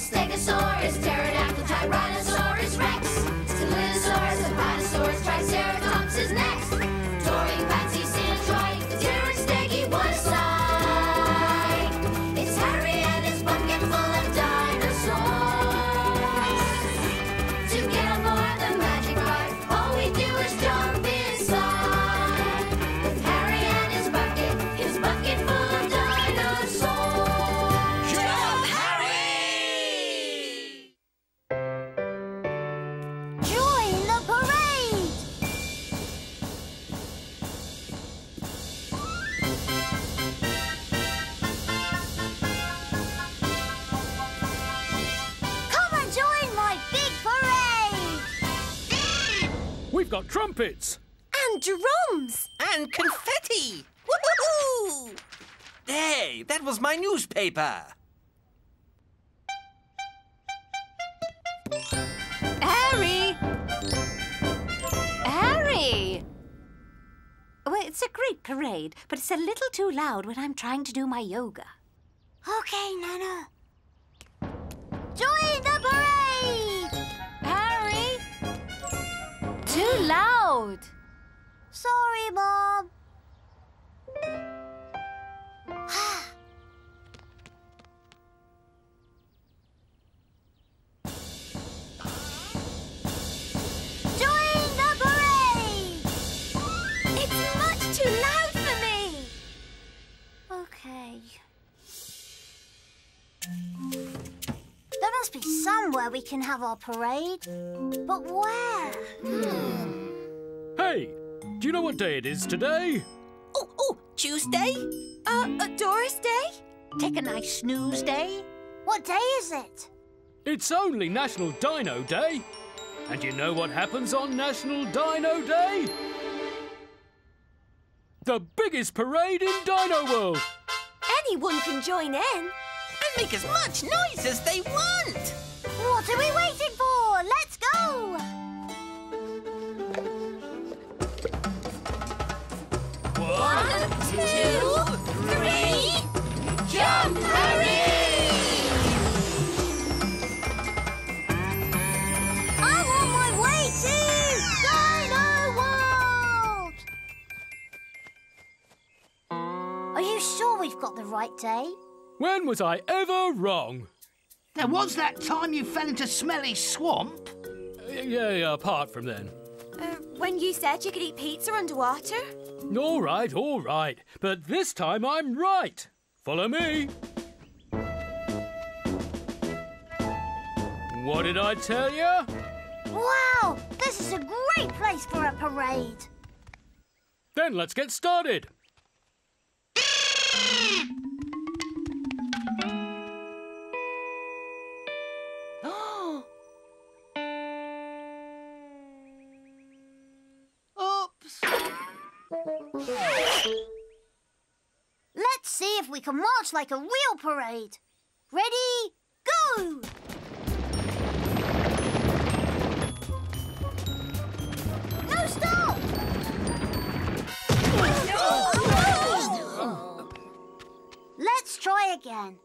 Stegosaurus, pterodactyl, tyrannosaurus rex, trumpets. And drums! And confetti! Woohoo! Hey, that was my newspaper. Harry! Harry! Well, it's a great parade, but it's a little too loud when I'm trying to do my yoga. Okay, Nana. Join the parade! Too loud! Sorry, Mom. Join the parade! It's much too loud for me! Okay. There must be somewhere we can have our parade. But where? Hey, do you know what day it is today? Oh, oh, Tuesday? Uh, uh, Doris Day? Take a nice snooze day? What day is it? It's only National Dino Day. And you know what happens on National Dino Day? The biggest parade in Dino World. Anyone can join in. And make as much noise as they want. What are we waiting for? Let's go! One, two, three, jump, Harry! I'm on my way to Dino World! Are you sure we've got the right day? When was I ever wrong? There was that time you fell into Smelly Swamp. Y- Yeah, yeah, apart from then. Uh, when you said you could eat pizza underwater? All right, all right. But this time I'm right. Follow me. What did I tell you? Wow! This is a great place for a parade! Then let's get started. We can march like a real parade. Ready? Go! No, stop! Let's try again.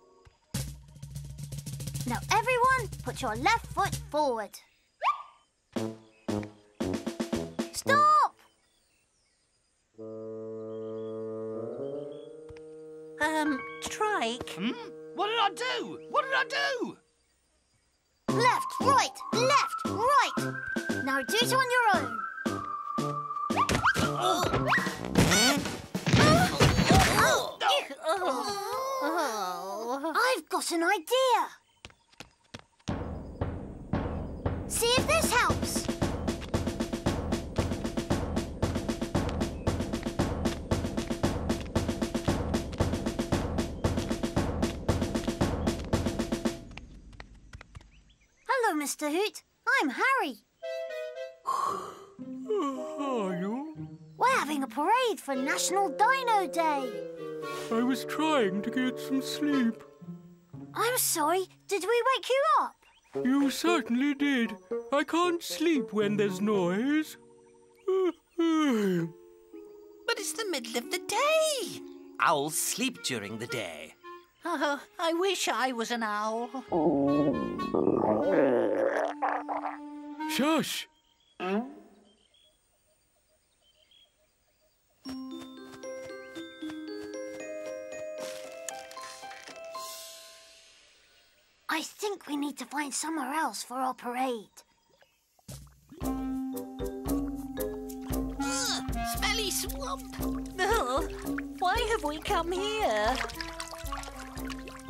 Now, everyone, put your left foot forward. Stop! Hmm? What did I do? What did I do? Left, right, left, right. Now do it on your own. I've got an idea. See if this helps. Mr. Hoot. I'm Harry. Are you? We're having a parade for National Dino Day. I was trying to get some sleep. I'm sorry, did we wake you up? You certainly did. I can't sleep when there's noise. But it's the middle of the day. Owls sleep during the day. Oh, I wish I was an owl. Shush! I think we need to find somewhere else for our parade. Smelly swamp. Oh, why have we come here?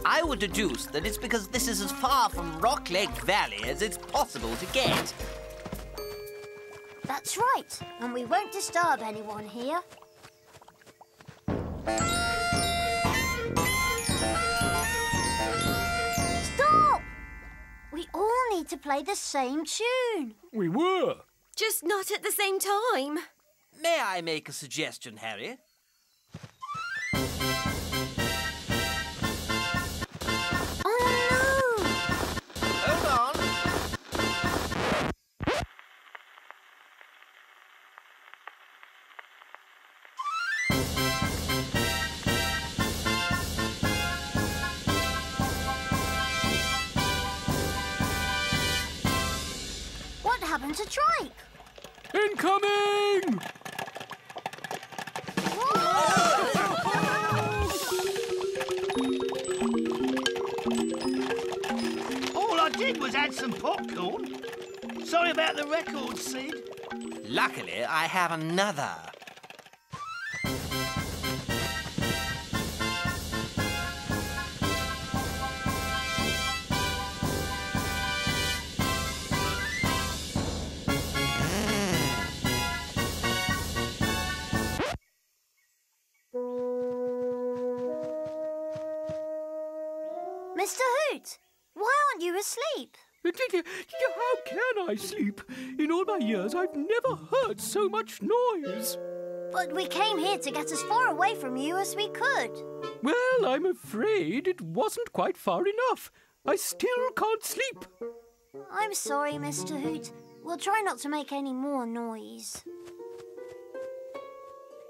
I would deduce that it's because this is as far from Rock Lake Valley as it's possible to get. That's right, and we won't disturb anyone here. Stop! We all need to play the same tune. We were. Just not at the same time. May I make a suggestion, Harry? Incoming! All I did was add some popcorn. Sorry about the record, Sid. Luckily, I have another. I sleep? In all my years, I've never heard so much noise. But we came here to get as far away from you as we could. Well, I'm afraid it wasn't quite far enough. I still can't sleep. I'm sorry, Mr. Hoot. We'll try not to make any more noise.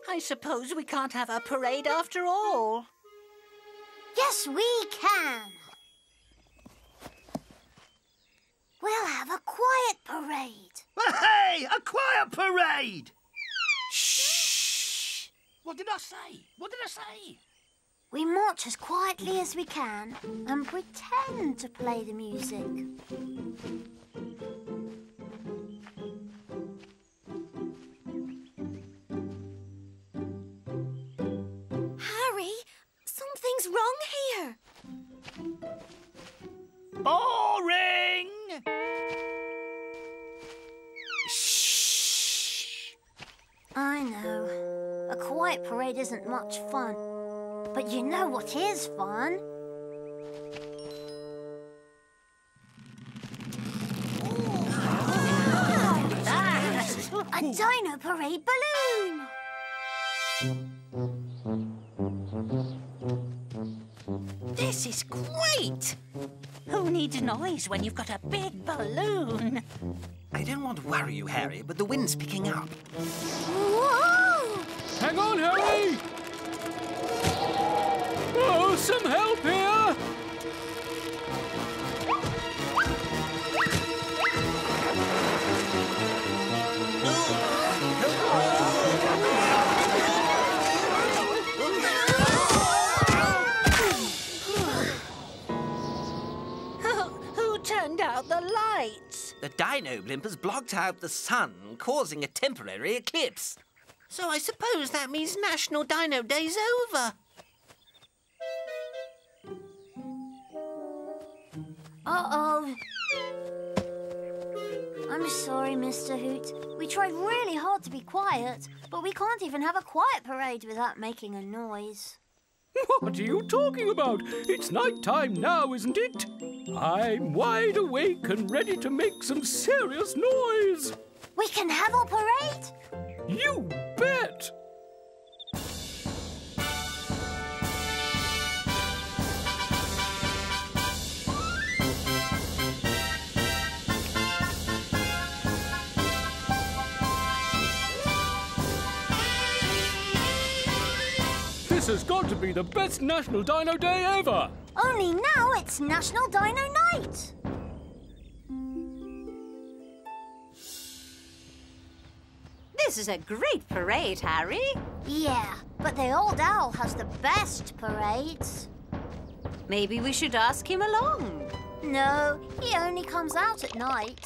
I suppose we can't have a parade after all. Yes, we can. We'll have a quiet parade. Hey, a quiet parade! Shh! What did I say? What did I say? We march as quietly as we can and pretend to play the music. Harry, something's wrong here. Boring! I know. A quiet parade isn't much fun. But you know what is fun? Ah, a dino parade balloon! This is great! Who needs noise when you've got a big balloon? I don't want to worry you, Harry, but the wind's picking up. Whoa! Hang on, Harry! Oh, some help here! The dino blimp has blocked out the sun, causing a temporary eclipse. So I suppose that means National Dino Day's over. Uh-oh. I'm sorry, Mr. Hoot. We tried really hard to be quiet, but we can't even have a quiet parade without making a noise. What are you talking about? It's night time now, isn't it? I'm wide awake and ready to make some serious noise. We can have a parade? You bet! This This has got to be the best National Dino Day ever! Only now it's National Dino Night. This is a great parade, Harry. Yeah, but the old owl has the best parades. Maybe we should ask him along. No, he only comes out at night.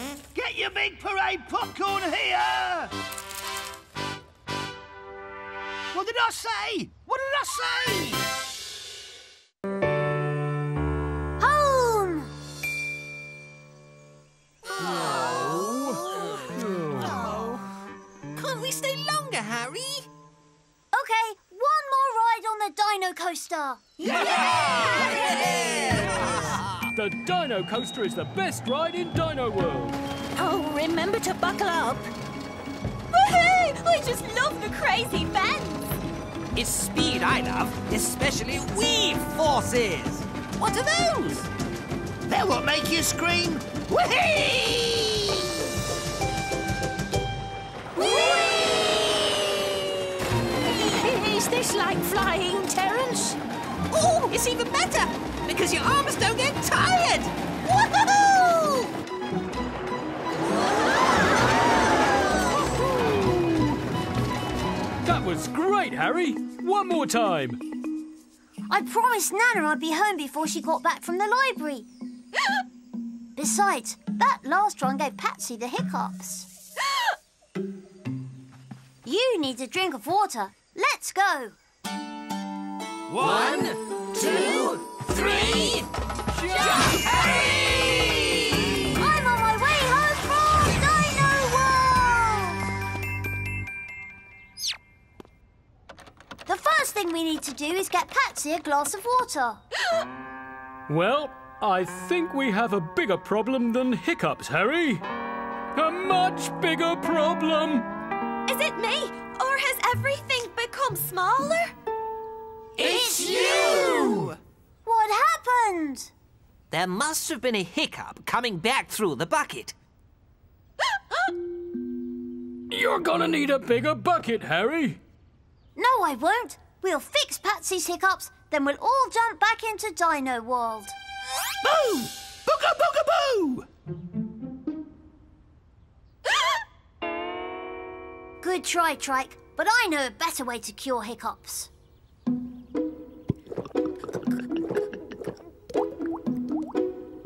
Get your big parade popcorn here! What did I say? What did I say? Home! Oh. Can't we stay longer, Harry? Okay, one more ride on the Dino Coaster. The Dino Coaster is the best ride in Dino World. Oh, remember to buckle up. Woohoo! I just love the crazy bends. It's speed I love, especially weave forces. What are those? They're what make you scream, Whee! Is this like flying, Pterence? Oh, it's even better because your arms don't get tired. Woohoo! Was great, Harry. One more time. I promised Nana I'd be home before she got back from the library. Besides, that last one gave Patsy the hiccups. you need a drink of water. Let's go. One, two, three. Jump, Harry! First thing we need to do is get Patsy a glass of water. Well, I think we have a bigger problem than hiccups, Harry. A much bigger problem. Is it me? Or has everything become smaller? It's you! What happened? There must have been a hiccup coming back through the bucket. You're gonna need a bigger bucket, Harry. No, I won't. We'll fix Patsy's hiccups, then we'll all jump back into Dino World. Boo! Booga booga boo! Good try, Trike, but I know a better way to cure hiccups.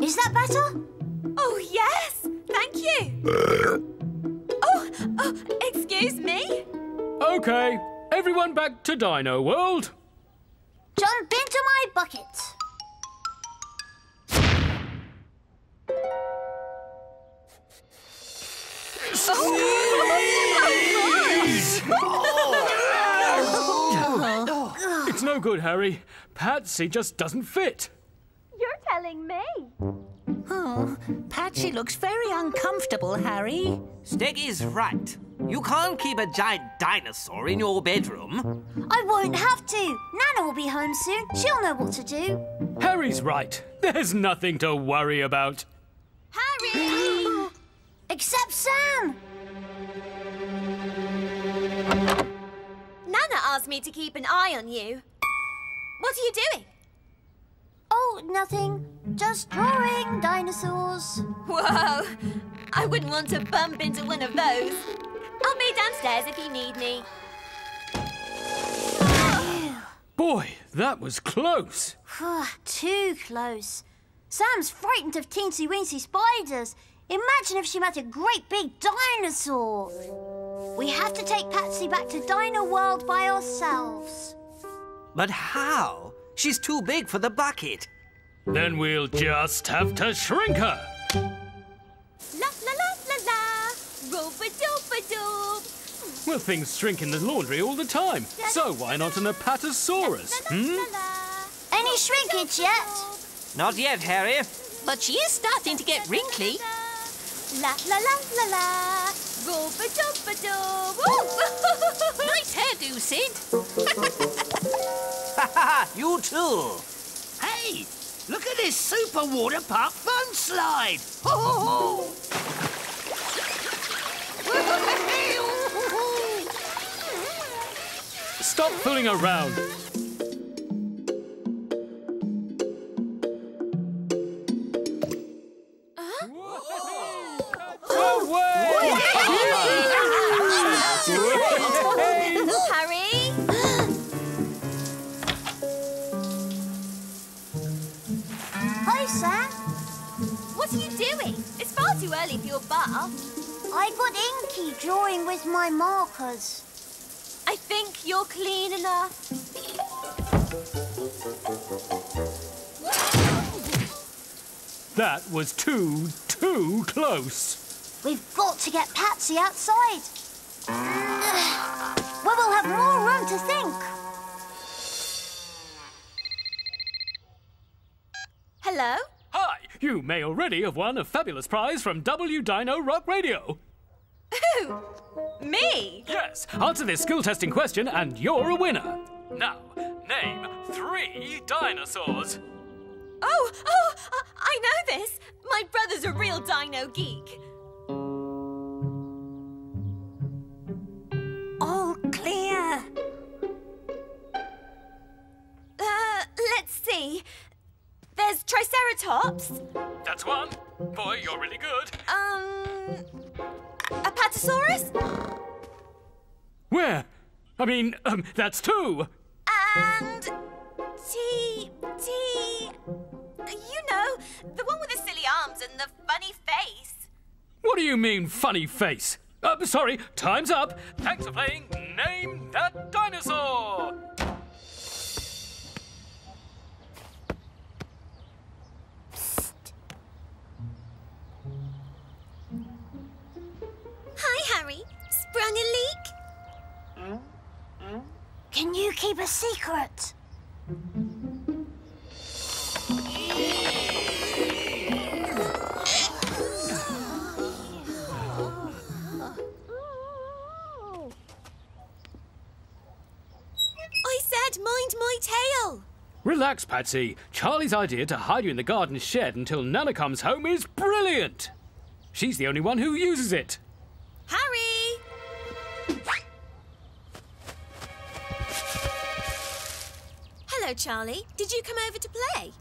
Is that better? Oh, yes. Thank you. oh, oh, excuse me? Okay, everyone back to Dino World. Jump into my bucket. It's no good, Harry. Patsy just doesn't fit. You're telling me. Oh, Patsy looks very uncomfortable, Harry. Steggy's right. You can't keep a giant dinosaur in your bedroom. I won't have to. Nana will be home soon. She'll know what to do. Harry's right. There's nothing to worry about. Harry! Except Sam. Nana asked me to keep an eye on you. What are you doing? Oh, nothing. Just drawing dinosaurs. Whoa! I wouldn't want to bump into one of those. I'll be downstairs if you need me. Boy, that was close. Too close. Sam's frightened of teensy weensy spiders. Imagine if she met a great big dinosaur. We have to take Patsy back to Dino World by ourselves. But how? She's too big for the bucket. Then we'll just have to shrink her. La la la la la. Rooba dooba doob. Well, things shrink in the laundry all the time. So why not an Apatosaurus? Hmm? La la. Any shrinkage yet? Not yet, Harry. But she is starting to get wrinkly. La la la la la. Rooba dooba doob. Woo! Nice hairdo, Sid. Haha, you too. Hey, look at this super water park fun slide! Ho, ho, ho. stop fooling around. Huh? Go away! Harry! Hi, Sam. What are you doing? It's far too early for your bath. I got inky drawing with my markers. Think you're clean enough. That was too, too close. We've got to get Patsy outside. Where we'll have more room to think. Hello? Hi, you may already have won a fabulous prize from W Dino Rock Radio. Who? Me? Yes, answer this school testing question and you're a winner. Now, name three dinosaurs. Oh, oh, I- I know this. My brother's a real dino geek. All clear. Uh, let's see. There's Triceratops, That's one. Boy, you're really good. um, Apatosaurus, Where? I mean, um, that's two. and T T. You know, the one with the silly arms and the funny face. What do you mean, funny face? Uh, sorry, time's up. Thanks for playing Name That Dinosaur. Harry. Sprung a leak? Can you keep a secret? I said mind my tail. Relax, Patsy. Charlie's idea to hide you in the garden shed until Nana comes home is brilliant. She's the only one who uses it. Hello, Charlie. Did you come over to play?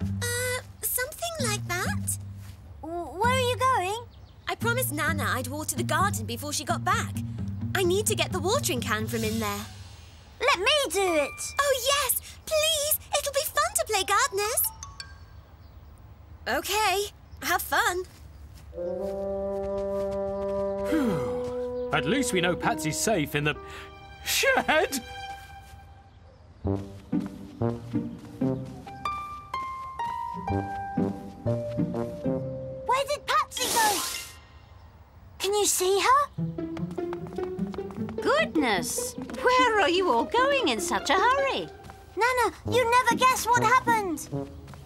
Uh, something like that. Where are you going? I promised Nana I'd water the garden before she got back. I need to get the watering can from in there. Let me do it. Oh, yes! Please! It'll be fun to play gardeners. Okay, have fun. At least we know Patsy's safe in the shed. Where did Patsy go? Can you see her? Goodness, where are you all going in such a hurry? Nana, you never guess what happened.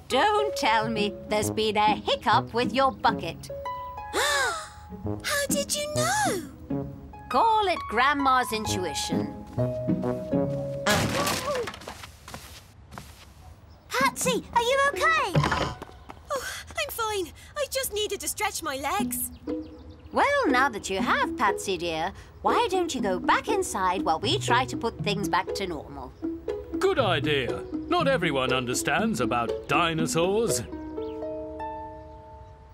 Don't tell me there's been a hiccup with your bucket. How did you know? Call it Grandma's intuition. Patsy, are you okay? Oh, I'm fine. I just needed to stretch my legs. Well, now that you have, Patsy dear, why don't you go back inside while we try to put things back to normal? Good idea. Not everyone understands about dinosaurs.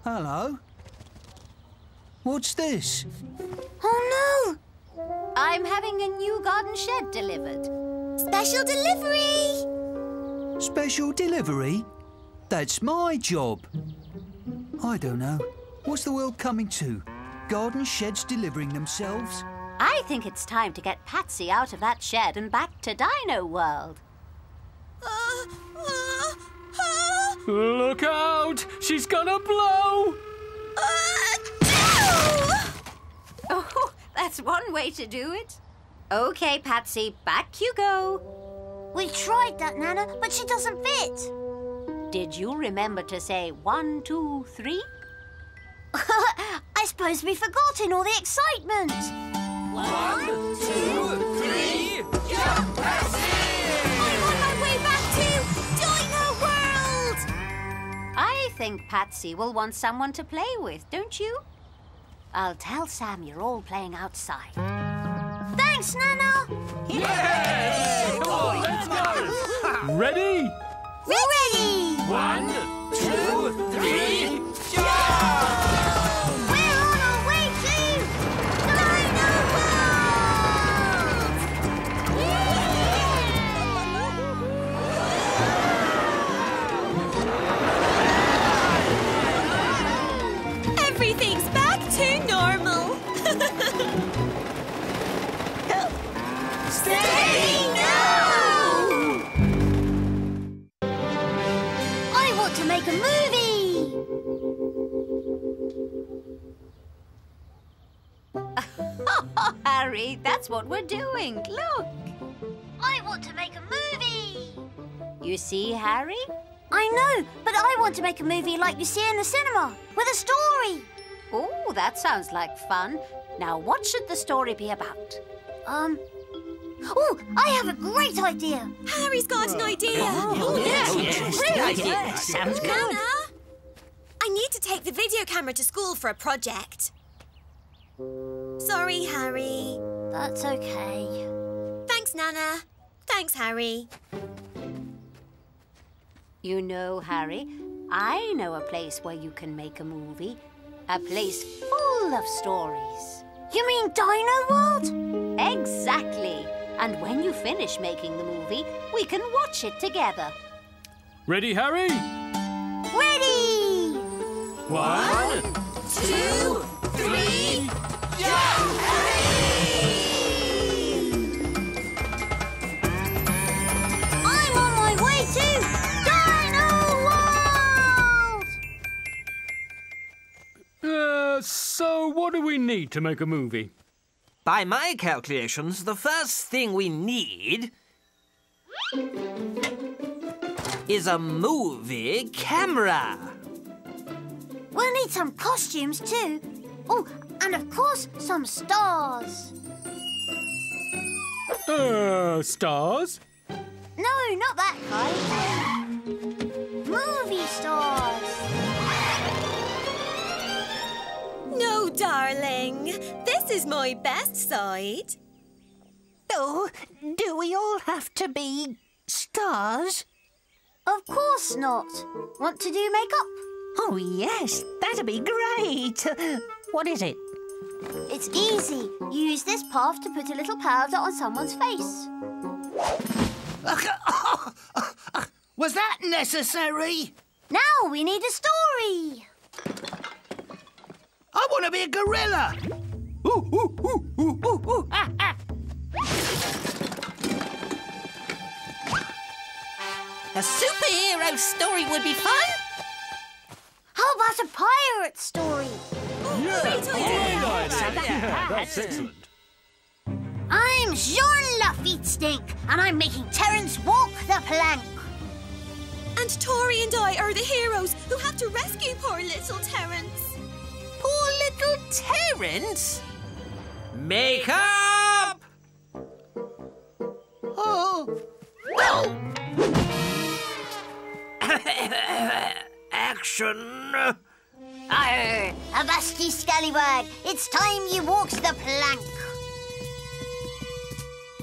Hello? What's this? Oh no! I'm having a new garden shed delivered. Special delivery! Special delivery? That's my job. I don't know. What's the world coming to? Garden sheds delivering themselves? I think it's time to get Patsy out of that shed and back to Dino World. Uh, uh, uh, Look out! She's gonna blow! Oh, that's one way to do it. Okay, Patsy, back you go. No! We tried that, Nana, but she doesn't fit. Did you remember to say one, two, three? I suppose we forgot in all the excitement. I'm on my way back to Dino World! I think Patsy will want someone to play with, don't you? I'll tell Sam you're all playing outside. Thanks, Nana. Ready? We're ready! One, two, three, We're Harry, that's what we're doing. Look. I want to make a movie! You see, Harry? I know, but I want to make a movie like you see in the cinema, with a story. Oh, that sounds like fun. Now, what should the story be about? Um. Oh, I have a great idea. Harry's got an idea. Oh yes, great idea. Sounds good. Nana, I need to take the video camera to school for a project. Sorry, Harry. That's okay. Thanks, Nana. Thanks, Harry. You know, Harry, I know a place where you can make a movie. A place full of stories. You mean Dino World? Exactly. And when you finish making the movie, we can watch it together. Ready, Harry? Ready! One, Two, three, I'm on my way to Dino World! Uh, so what do we need to make a movie? By my calculations, the first thing we need is a movie camera. We'll need some costumes too. Oh, and of course, some stars. Uh, stars? No, not that kind. Movie stars. No, darling. This is my best side. Oh, do we all have to be stars? Of course not. Want to do makeup? Oh, yes, that'd be great. What is it? It's easy. Use this path to put a little powder on someone's face. Was that necessary? Now we need a story. I want to be a gorilla. Ooh, ooh, ooh, ooh, ooh, ooh. Ah, ah. A superhero story would be fun. How about a pirate story? Great idea. That's excellent. I'm Jean Lafitte Stink, and I'm making Pterence walk the plank. And Taury and I are the heroes who have to rescue poor little Pterence. Poor little Pterence. Makeup! Oh, Action! Arr, Avasti Scallywag, it's time you walked the plank.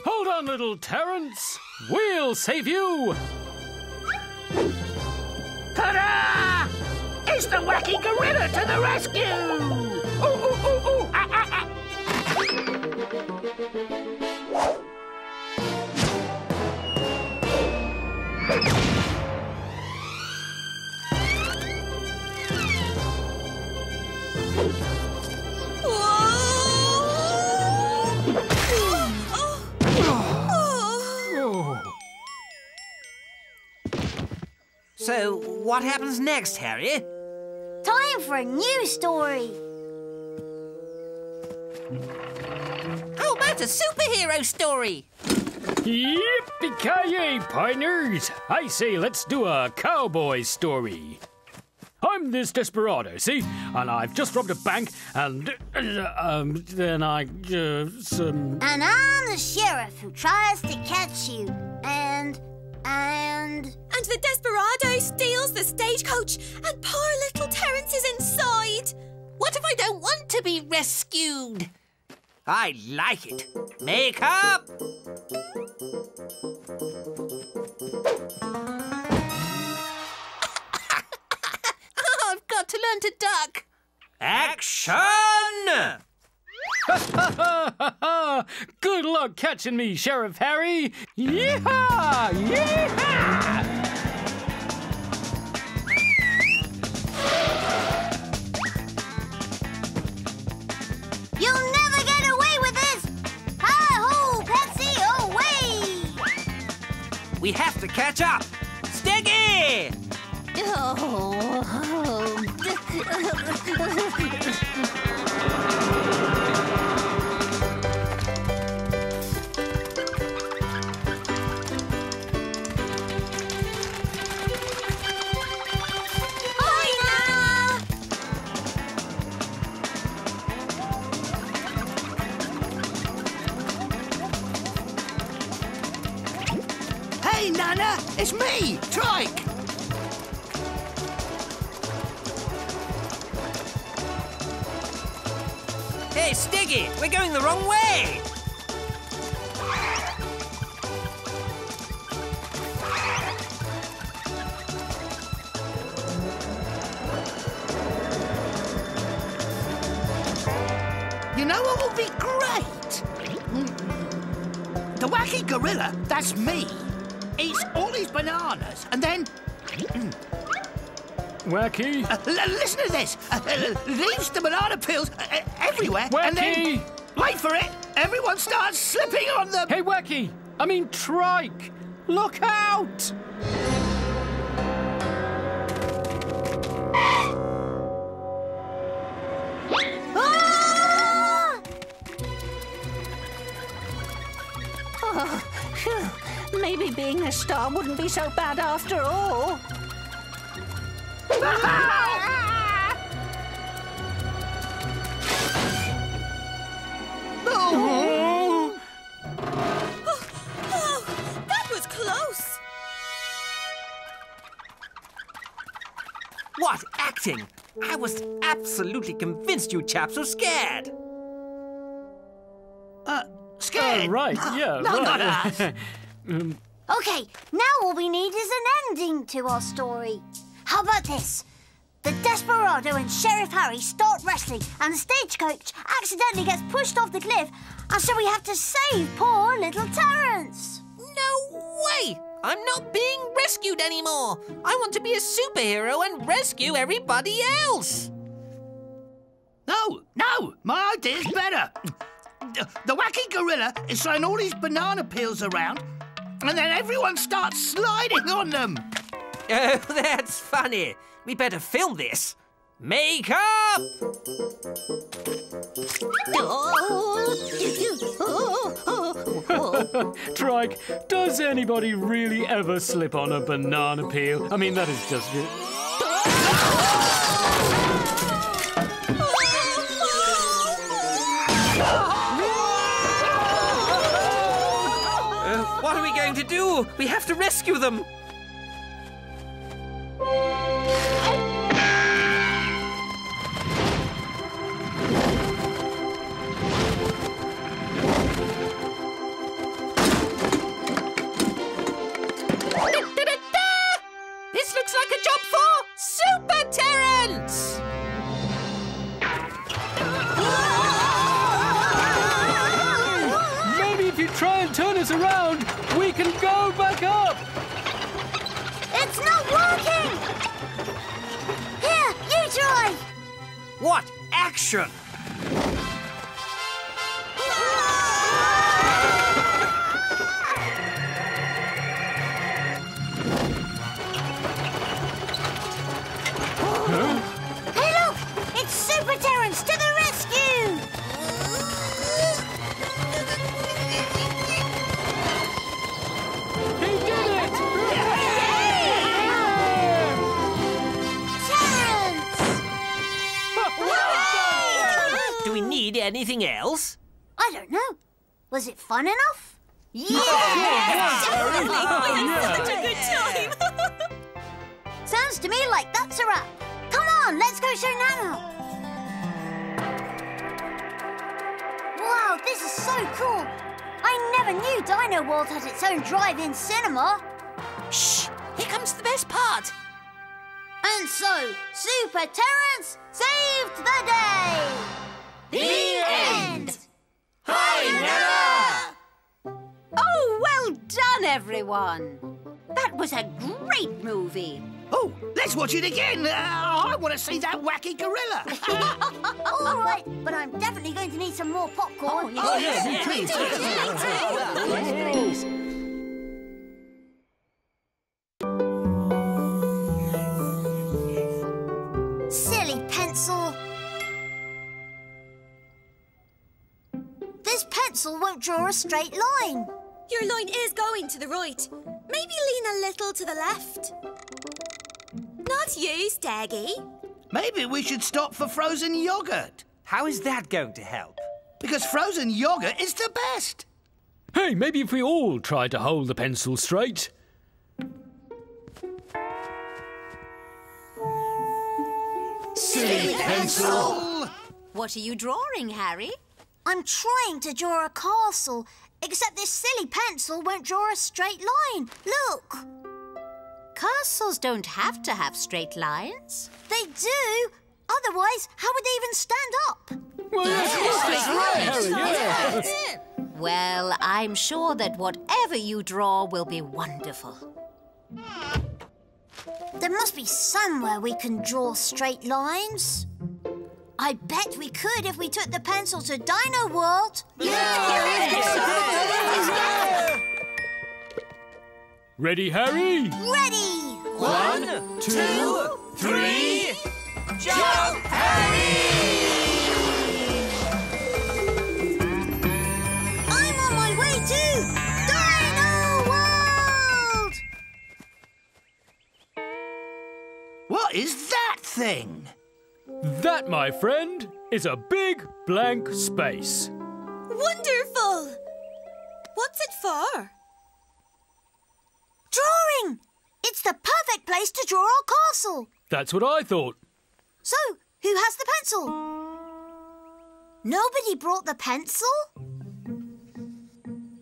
Hold on, little Pterence. We'll save you. ta-da! It's the wacky gorilla to the rescue! Ooh, ooh, ooh, ooh. Ah, ah, ah. Oh. So, what happens next, Harry? Time for a new story. How about a superhero story? Yippee-ki-yay, partners! I say let's do a cowboy story. I'm this desperado, see? And I've just robbed a bank, and uh, um, then I just um, And I'm the sheriff who tries to catch you. And. and. The stagecoach, and poor little Pterence is inside. What if I don't want to be rescued? I like it. Makeup! I've got to learn to duck. Action! Good luck catching me, Sheriff Harry! Yeehaw! Yeehaw! We have to catch up. Steggy! Hi, oh, oh, oh. it's me, Trike. Hey, Steggy, we're going the wrong way. You know what would be great? The wacky gorilla, that's me. Eats all these bananas and then. Wacky? Uh, listen to this. Uh, uh, leaves the banana peels uh, uh, everywhere. And then. Wacky! Wait for it. Everyone starts slipping on them. Hey, Wacky! I mean, Trike! Look out! Ah! Oh, phew. Maybe being a star wouldn't be so bad after all. Oh, Oh, that was close. What acting? I was absolutely convinced you chaps were scared. Uh, scared. Oh, right, yeah, No, not right. us. Okay, now all we need is an ending to our story. How about this? The Desperado and Sheriff Harry start wrestling, and the stagecoach accidentally gets pushed off the cliff, and so we have to save poor little Pterence. No way! I'm not being rescued anymore. I want to be a superhero and rescue everybody else. No, no, my idea's better. The, the wacky gorilla is throwing all these banana peels around, and then everyone starts sliding on them. Oh, that's funny. We better film this. Makeup! Trike, does anybody really ever slip on a banana peel? I mean, that is just do? We have to rescue them. Everyone. That was a great movie. Oh, let's watch it again. Uh, I want to see that wacky gorilla. All right, but I'm definitely going to need some more popcorn. Oh, yeah, me too. Silly pencil. This pencil won't draw a straight line. Your line is going to the right. Maybe lean a little to the left. Not you, Steggy. Maybe we should stop for frozen yogurt. How is that going to help? Because frozen yogurt is the best. Hey, maybe if we all try to hold the pencil straight. Silly pencil. What are you drawing, Harry? I'm trying to draw a castle, except this silly pencil won't draw a straight line. Look, Castles don't have to have straight lines. they do. Otherwise, how would they even stand up? Well, yes, that's right, Harry, yeah. Well, I'm sure that whatever you draw will be wonderful. There must be somewhere we can draw straight lines. I bet we could if we took the pencil to Dino World. Yeah! Ready, Harry? Ready! One, two, three, jump, Harry! I'm on my way to Dino World! What is that thing? That, my friend, is a big blank space. Wonderful! What's it for? Drawing! It's the perfect place to draw our castle. That's what I thought. So, who has the pencil? Nobody brought the pencil?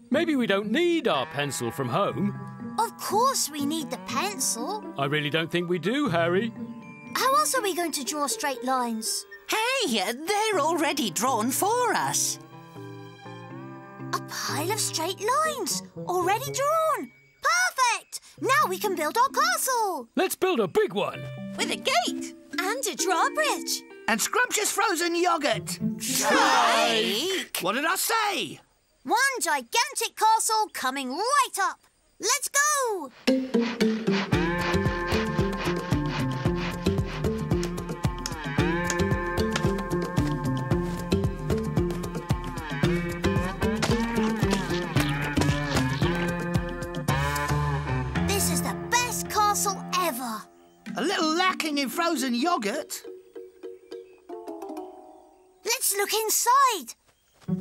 Maybe we don't need our pencil from home. Of course we need the pencil. I really don't think we do, Harry. How else are we going to draw straight lines? Hey, they're already drawn for us. A pile of straight lines, already drawn. Perfect! Now we can build our castle. Let's build a big one. With a gate. And a drawbridge. And scrumptious frozen yogurt. Like. What did I say? One gigantic castle coming right up. Let's go! A little lacking in frozen yogurt. Let's look inside.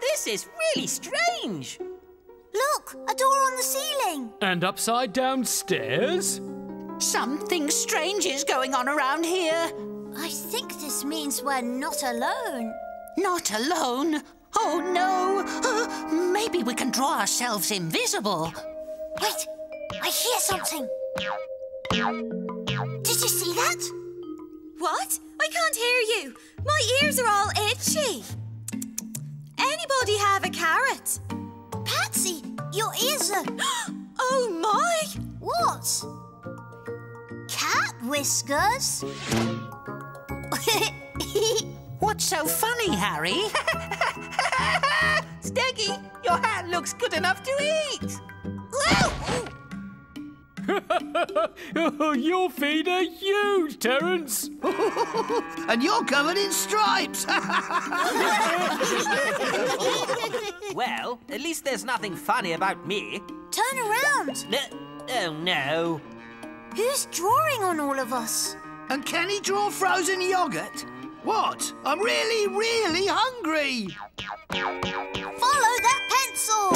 This is really strange. Look, a door on the ceiling. And upside down stairs? Something strange is going on around here. I think this means we're not alone. Not alone. Oh no. Uh, maybe we can draw ourselves invisible. Wait, I hear something. Did you see that? What? I can't hear you. My ears are all itchy. Anybody have a carrot? Patsy, your ears are. Oh my! What? Cat whiskers? What's so funny, Harry? Steggy, your hat looks good enough to eat. Oh, your feet are huge, Pterence. And you're covered in stripes. Well, at least there's nothing funny about me. Turn around. N- oh no. Who's drawing on all of us? and can he draw frozen yogurt? What? I'm really, really hungry. Follow that pencil.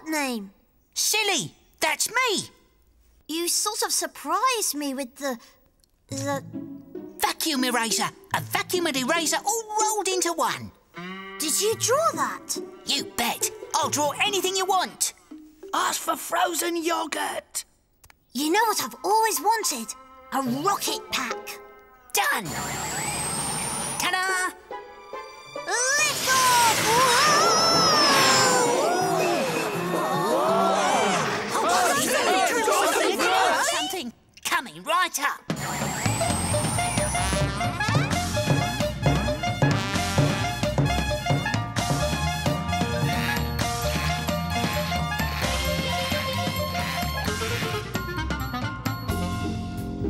What name? Silly, that's me. You sort of surprised me with the. the. Vacuum eraser. A vacuum and eraser all rolled into one. Did you draw that? You bet. I'll draw anything you want. Ask for frozen yogurt. You know what I've always wanted? A rocket pack. Done. Ta-da! Lift off!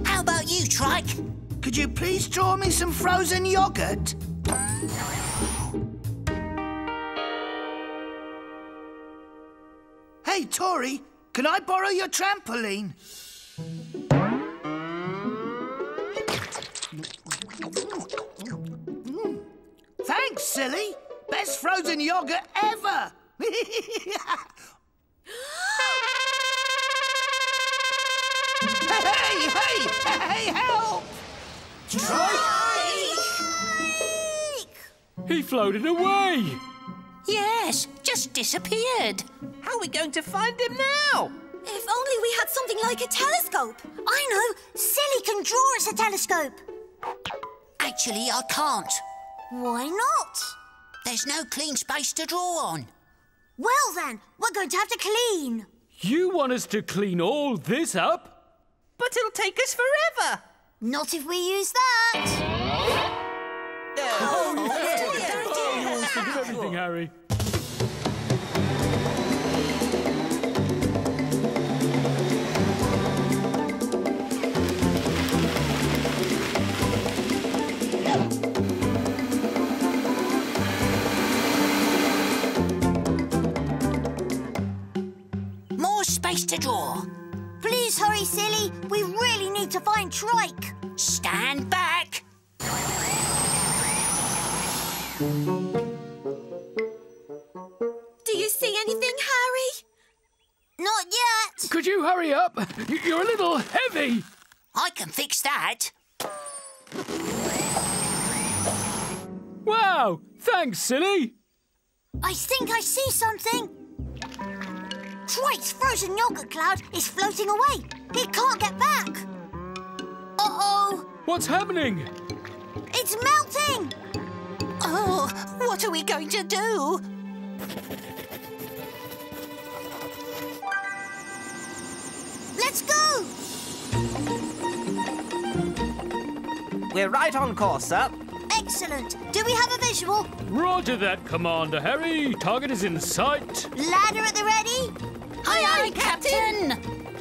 How about you, Trike? Could you please draw me some frozen yogurt? Hey, Taury, can I borrow your trampoline? Thanks, silly. Best frozen yogurt ever. hey, hey, hey, help! Trike! He floated away. Yes, just disappeared. How are we going to find him now? If only we had something like a telescope. I know! Silly can draw us a telescope. Actually, I can't. Why not? There's no clean space to draw on. Well then, we're going to have to clean. You want us to clean all this up? But it'll take us forever. Not if we use that. Oh, Think of everything, Harry. More Please hurry, Silly. We really need to find Trike. Stand back. Do you see anything, Harry? Not yet. Could you hurry up? You're a little heavy. I can fix that. Wow, thanks, silly. I think I see something. Trike's frozen yogurt cloud is floating away. He can't get back. Uh-oh. What's happening? It's melting. Oh, what are we going to do? Let's go. We're right on course, sir. Excellent. Do we have a visual? Roger that, Commander Harry. Target is in sight. Ladder at the ready? Aye, aye, Captain.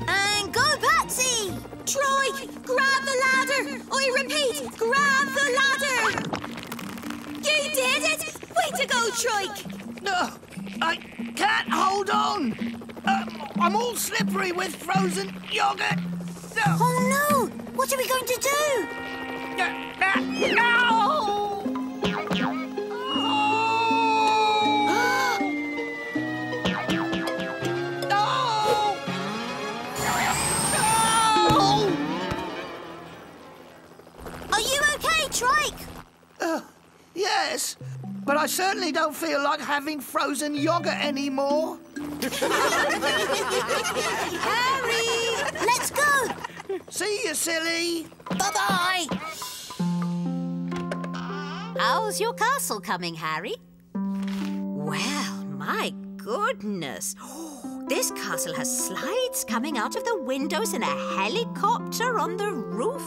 And go, Patsy. Taury, grab the ladder. I repeat, grab the ladder. You did it. Way to go, Taury. No, I can't hold on. Uh, I'm all slippery with frozen yogurt. No. Oh no! What are we going to do? No! No! Yes, but I certainly don't feel like having frozen yogurt anymore. Harry! Let's go! See you, silly. Bye-bye. How's your castle coming, Harry? Well, my goodness. This castle has slides coming out of the windows and a helicopter on the roof.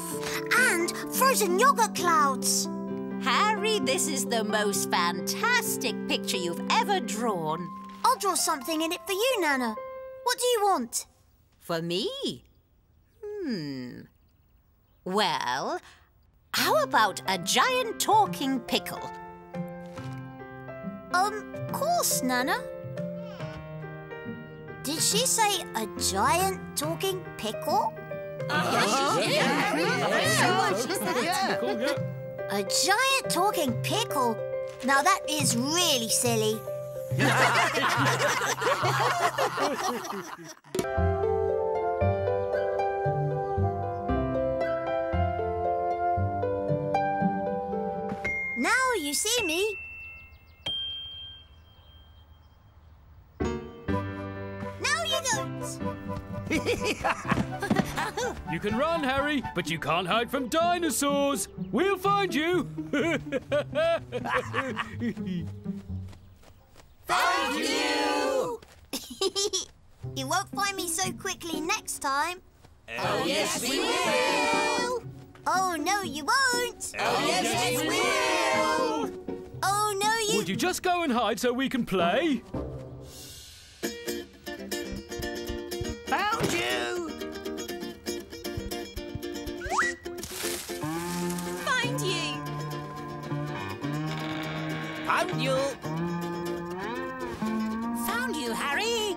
And frozen yogurt clouds. Harry, this is the most fantastic picture you've ever drawn. I'll draw something in it for you, Nana. What do you want? For me? Hmm. Well, how about a giant talking pickle? Um, course, Nana. Did she say a giant talking pickle? Cool, yeah. A giant talking pickle? Now that is really silly. You can run, Harry, but you can't hide from dinosaurs. We'll find you. Thank you. you won't find me so quickly next time. Oh, yes, we will. Oh, no, you won't. Oh, yes, we will. Oh, no, you... Would you just go and hide so we can play? Found you. Found you, Harry.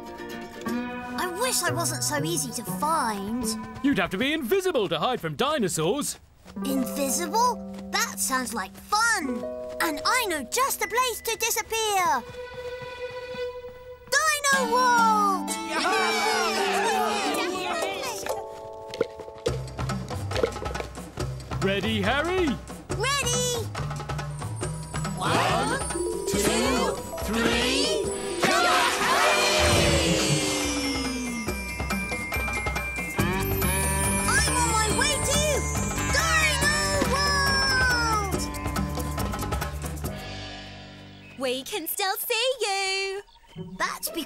I wish I wasn't so easy to find. You'd have to be invisible to hide from dinosaurs. Invisible? That sounds like fun. And I know just the place to disappear. Dino World! Ready, Harry?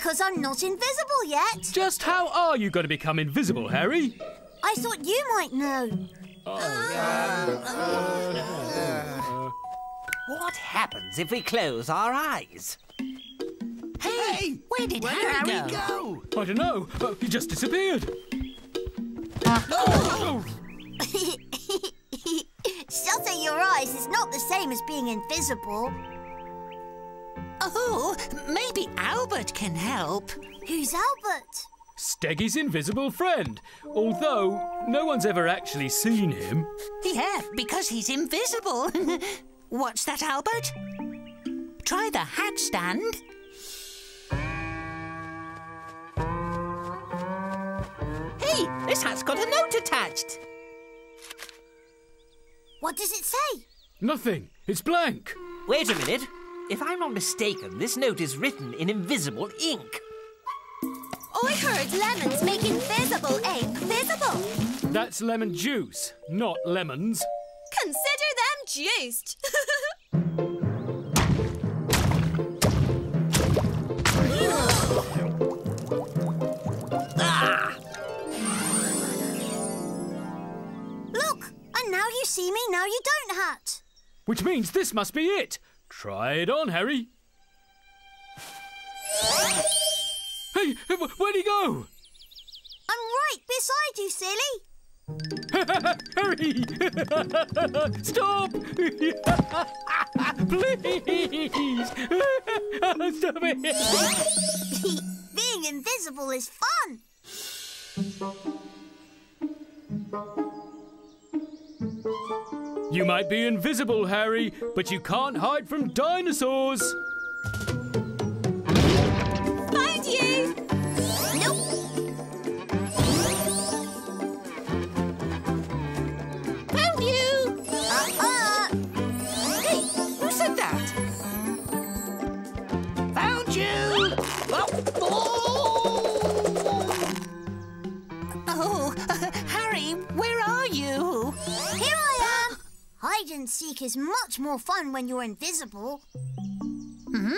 Because I'm not invisible yet. Just how are you going to become invisible, Harry? I thought you might know. What happens if we close our eyes? Hey, where did Where Harry, Harry go? go? I don't know. Uh, he just disappeared. Shutting your eyes is not the same as being invisible. Oh, maybe Albert can help. Who's Albert? Steggy's invisible friend. Although no one's ever actually seen him. Yeah, because he's invisible. What's that, Albert? Try the hat stand. Hey, this hat's got a note attached. What does it say? Nothing. It's blank. Wait a minute. If I'm not mistaken, this note is written in invisible ink. I heard lemons make invisible ink visible. That's lemon juice, not lemons. Consider them juiced. Look, and now you see me, now you don't, Hat. Which means this must be it. Try it on, Harry. Hey, where'd he go? I'm right beside you, silly. Harry! Stop! Please! Stop it! Being invisible is fun. You might be invisible, Harry, but you can't hide from dinosaurs. Hide and seek is much more fun when you're invisible. Hmm?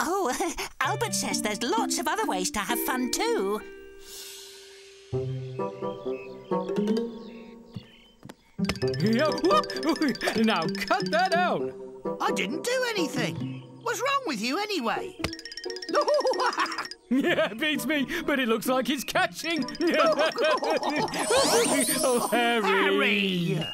Oh, Albert says there's lots of other ways to have fun too. Now cut that out. I didn't do anything. What's wrong with you anyway? Yeah, beats me, but it looks like he's catching. oh, Harry. Harry!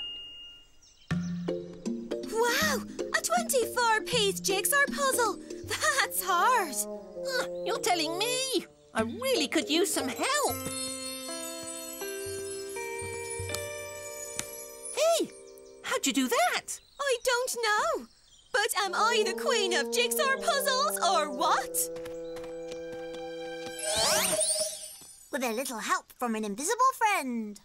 Wow, a 24 piece jigsaw puzzle. That's hard. You're telling me? I really could use some help. Hey, how'd you do that? I don't know. But am I the queen of jigsaw puzzles or what? With a little help from an invisible friend.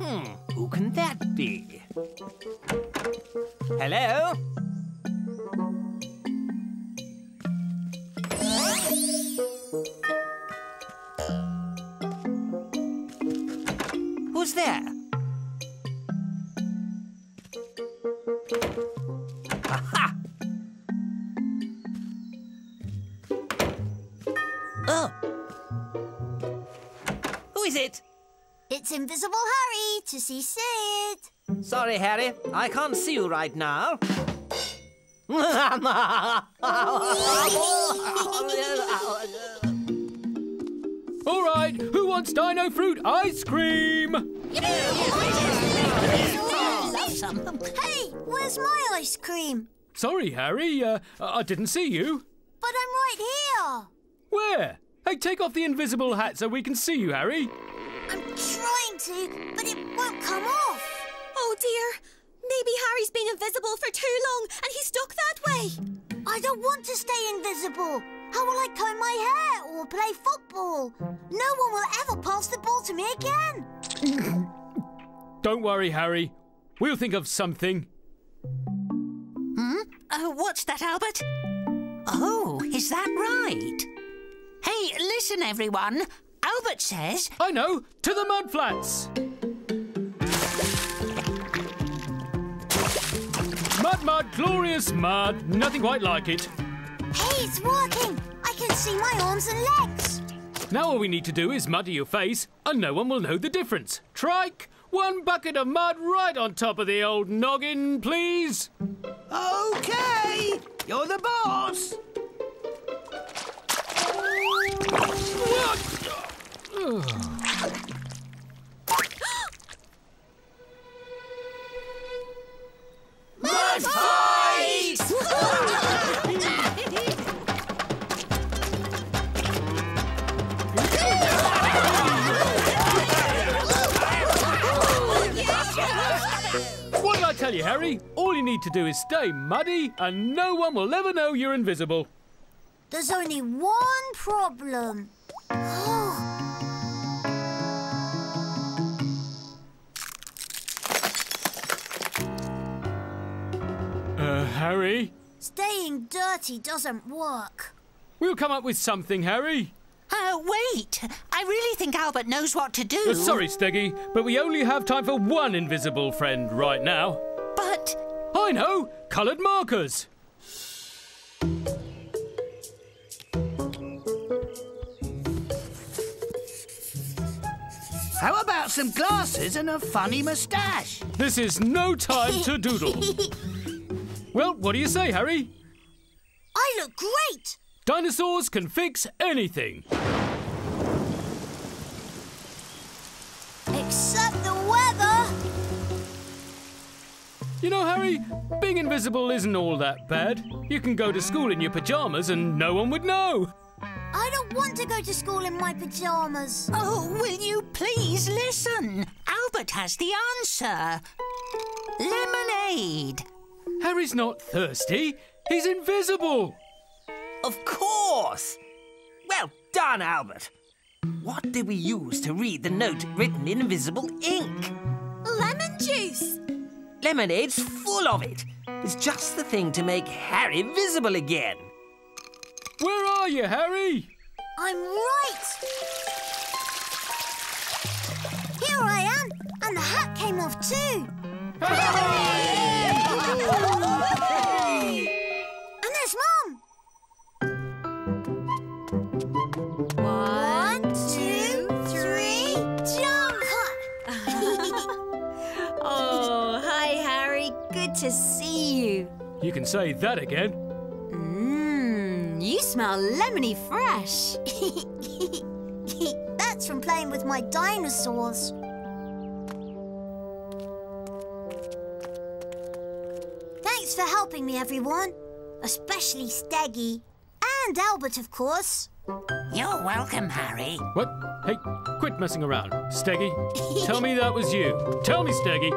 Hmm, who can that be? Hello? Harry to see Sorry, Harry. I can't see you right now. All right, who wants dino fruit ice cream? Hey, where's my ice cream? Sorry, Harry, uh, I didn't see you. But I'm right here. Where? Hey, take off the invisible hat so we can see you, Harry. I'm trying to, but it won't come off. Oh dear. Maybe Harry's been invisible for too long and he's stuck that way. I don't want to stay invisible. How will I comb my hair or play football? No one will ever pass the ball to me again. Don't worry, Harry. We'll think of something. Hmm? Oh, what's that, Albert? Oh, is that right? Hey, listen, everyone. Albert says I know, to the mud flats. Mud, mud, glorious mud. Nothing quite like it. Hey, it's working. I can see my arms and legs. Now all we need to do is muddy your face, and no one will know the difference. Trike, one bucket of mud right on top of the old noggin, please. Okay, you're the boss. What did I tell you, Harry? All you need to do is stay muddy, and no one will ever know you're invisible. There's only one problem. Harry? Staying dirty doesn't work. We'll come up with something, Harry. Oh, wait. I really think Albert knows what to do. Uh, sorry, Steggy, but we only have time for one invisible friend right now. But I know! Coloured markers! How about some glasses and a funny moustache? This is no time to doodle. well, what do you say, Harry? I look great. Dinosaurs can fix anything. Except the weather. You know, Harry, being invisible isn't all that bad. You can go to school in your pyjamas and no one would know. I don't want to go to school in my pajamas. oh, will you please listen? Albert has the answer. Lemonade. Harry's not thirsty. He's invisible. Of course! Well done, Albert. What did we use to read the note written in invisible ink? Lemon juice. Lemonade's full of it. It's just the thing to make Harry visible again. Where are you, Harry? I'm right. Here I am, and the hat came off too. And you. You can say that again. Mmm, you smell lemony fresh. That's from playing with my dinosaurs. Thanks for helping me, everyone. Especially Steggy. And Albert, of course. You're welcome, Harry. What? Hey, quit messing around. Steggy, tell me that was you. Tell me, Steggy.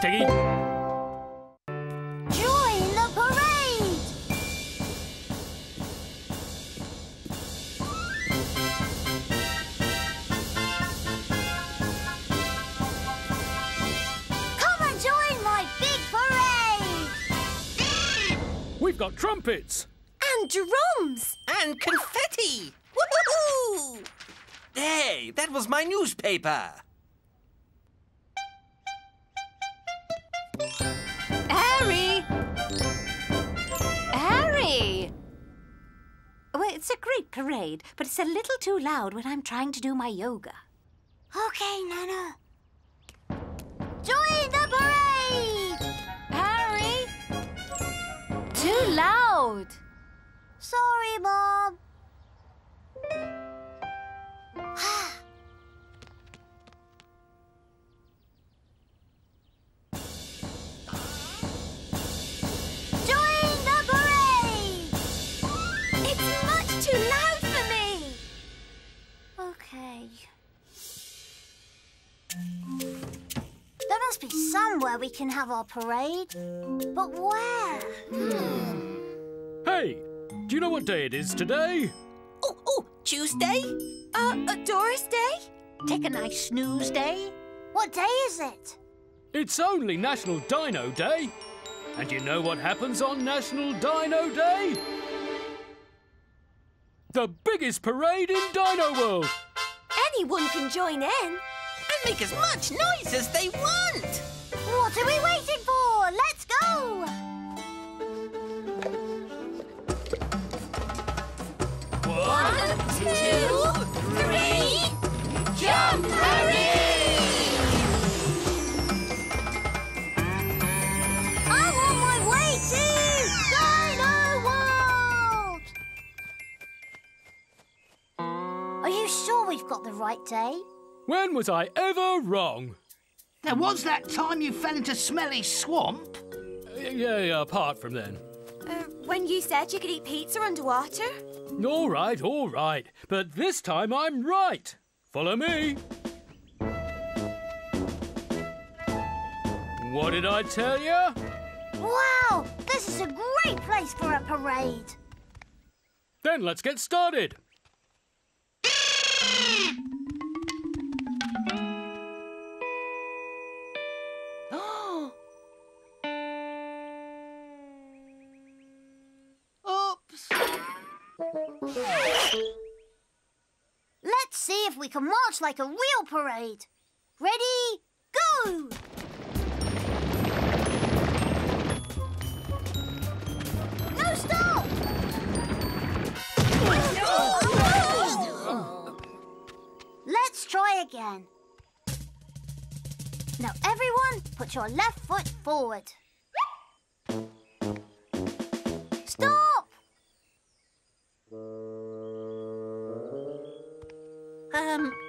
Steggy? We've got trumpets. And drums. And confetti! Woohoo! Hey, that was my newspaper. Harry! Harry! Well, it's a great parade, but it's a little too loud when I'm trying to do my yoga. Okay, Nana. Join the parade! Too loud! Sorry, Mom. be somewhere we can have our parade. But where? Hey, do you know what day it is today? Oh, oh, Tuesday? Uh, uh, Doris Day? Take a nice snooze day. What day is it? It's only National Dino Day. And you know what happens on National Dino Day? The biggest parade in Dino World. Anyone can join in. And make as much noise as they want. What are we waiting for? Let's go! One, two, three, jump, Harry! I'm on my way to Dino World! Are you sure we've got the right day? When was I ever wrong? There was that time you fell into Smelly Swamp. Yeah, yeah, apart from then. Uh, when you said you could eat pizza underwater? All right, all right. But this time I'm right. Follow me. What did I tell you? Wow! This is a great place for a parade! Then let's get started. Let's see if we can march like a real parade. Ready? Go! No, stop! Let's try again. Now, everyone, put your left foot forward. Stop! Um,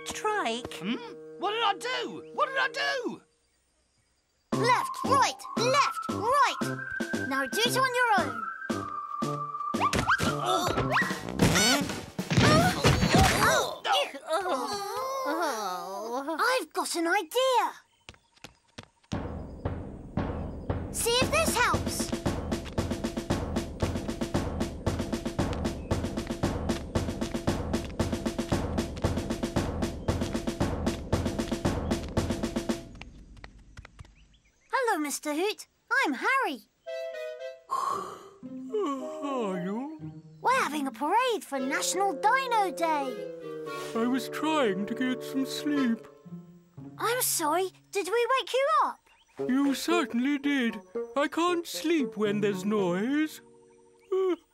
Trike. Hmm? What did I do? What did I do? Left, right, left, right. Now do it on your own. I've got an idea. See if this helps. Mr. Hoot. I'm Harry. Are you? We're having a parade for National Dino Day. I was trying to get some sleep. I'm sorry, did we wake you up? You certainly did. I can't sleep when there's noise.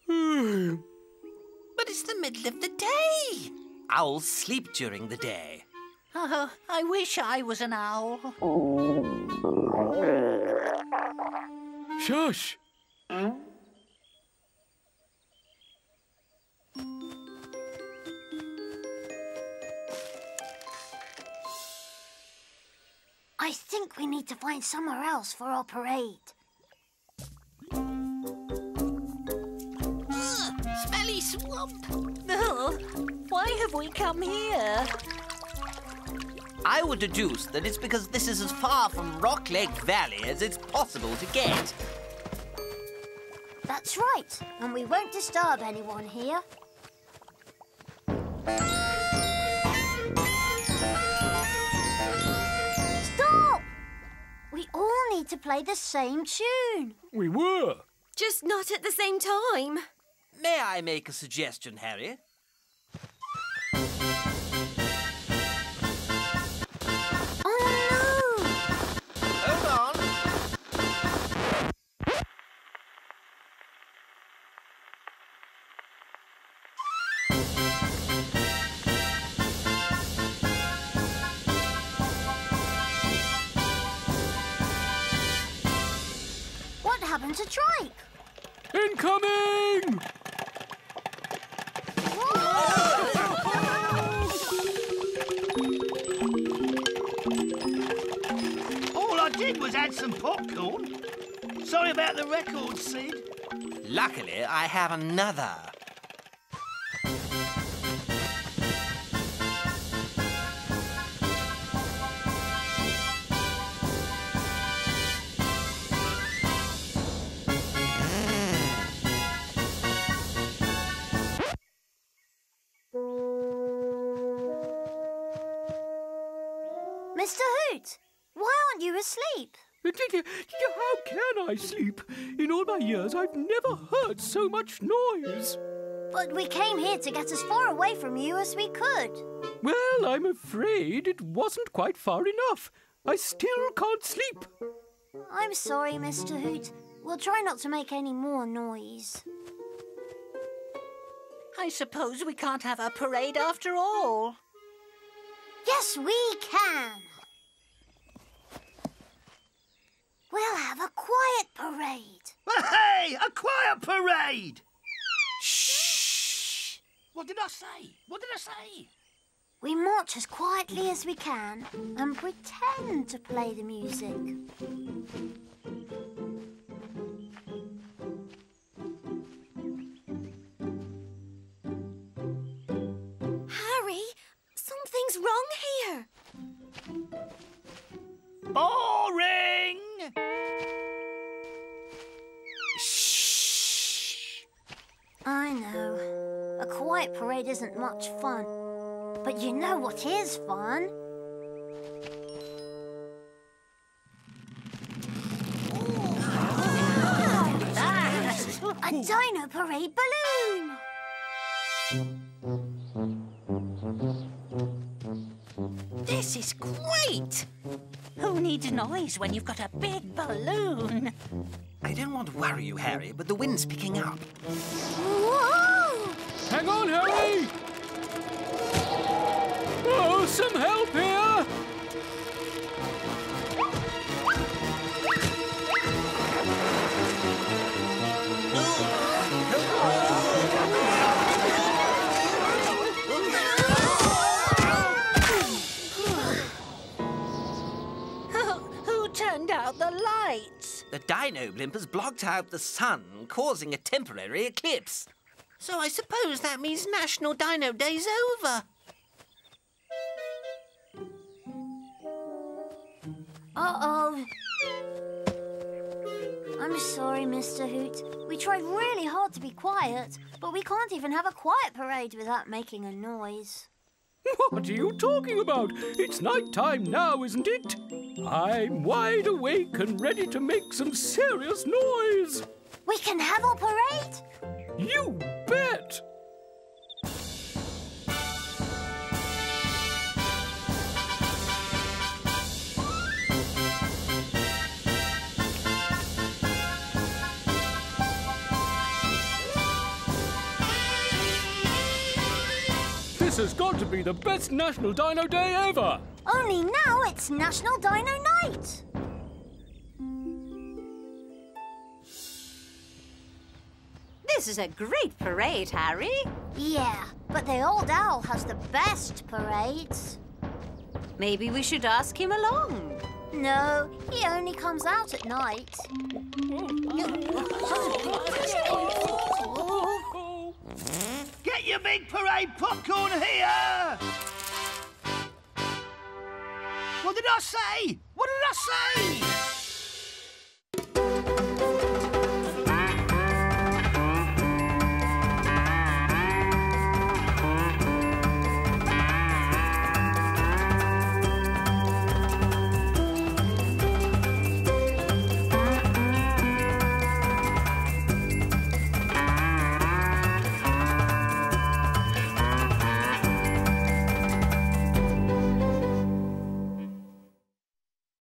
But it's the middle of the day. Owls sleep during the day. Oh, I wish I was an owl. Shush! I think we need to find somewhere else for our parade. Smelly swamp. Oh, why have we come here? I would deduce that it's because this is as far from Rock Lake Valley as it's possible to get. That's right, and we won't disturb anyone here. Stop! We all need to play the same tune. We were. Just not at the same time. May I make a suggestion, Harry? Sorry record, Sid. Luckily, I have another. Mr. Hoot, why aren't you asleep? How can I sleep? In my years, I've never heard so much noise. But we came here to get as far away from you as we could. Well, I'm afraid it wasn't quite far enough. I still can't sleep. I'm sorry, Mr. Hoot. We'll try not to make any more noise. I suppose we can't have a parade after all. Yes, we can. We'll have a quiet parade. Hey, a quiet parade! Shh! What did I say? What did I say? We march as quietly as we can and pretend to play the music. Harry, something's wrong here. Boring! I know. A quiet parade isn't much fun. But you know what is fun? A dino parade balloon! This is great. Who needs noise when you've got a big balloon? I don't want to worry you, Harry, but the wind's picking up. Whoa! Hang on, Harry! Oh, some help here! The dino blimp has blocked out the sun, causing a temporary eclipse. So I suppose that means National Dino Day's over. Uh-oh. I'm sorry, Mr. Hoot. We tried really hard to be quiet, but we can't even have a quiet parade without making a noise. What are you talking about? It's night time now, isn't it? I'm wide awake and ready to make some serious noise. We can have a parade? You bet! This has got to be the best National Dino Day ever! Only now it's National Dino Night. This is a great parade, Harry. Yeah, but the old owl has the best parades. Maybe we should ask him along. No, he only comes out at night. Get your big parade popcorn here! What did I say? What did I say?